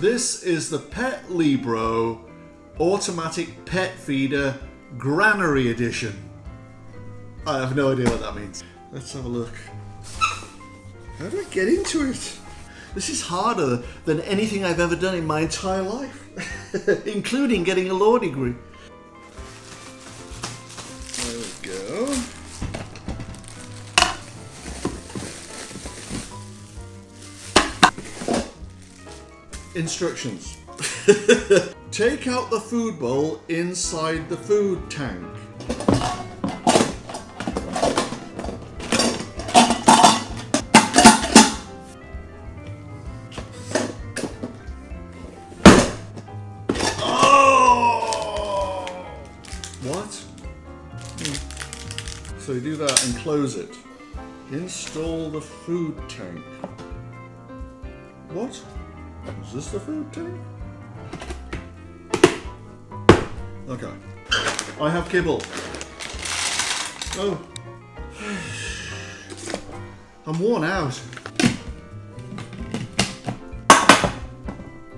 This is the Petlibro Automatic Pet Feeder Granary Edition. I have no idea what that means. Let's have a look. How do I get into it? This is harder than anything I've ever done in my entire life, including getting a law degree. Instructions. Take out the food bowl inside the food tank. Oh! What? So you do that and close it. Install the food tank. What? Is this the food tank? Okay. I have kibble. Oh. I'm worn out.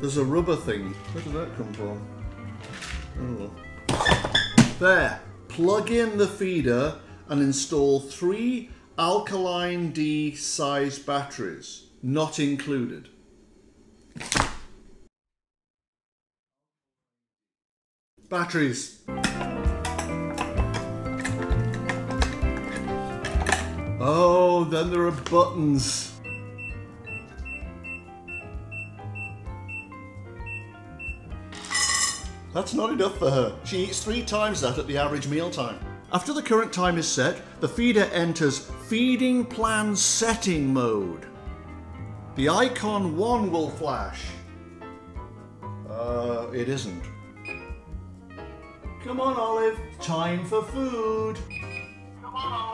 There's a rubber thing. Where did that come from? Oh. There. Plug in the feeder and install three alkaline D size batteries, not included. Batteries. Oh, then there are buttons. That's not enough for her. She eats three times that at the average mealtime. After the current time is set, the feeder enters feeding plan setting mode. The icon 1 will flash. Uh, it isn't. Come on, Olive. Time for food. Come on, Olive.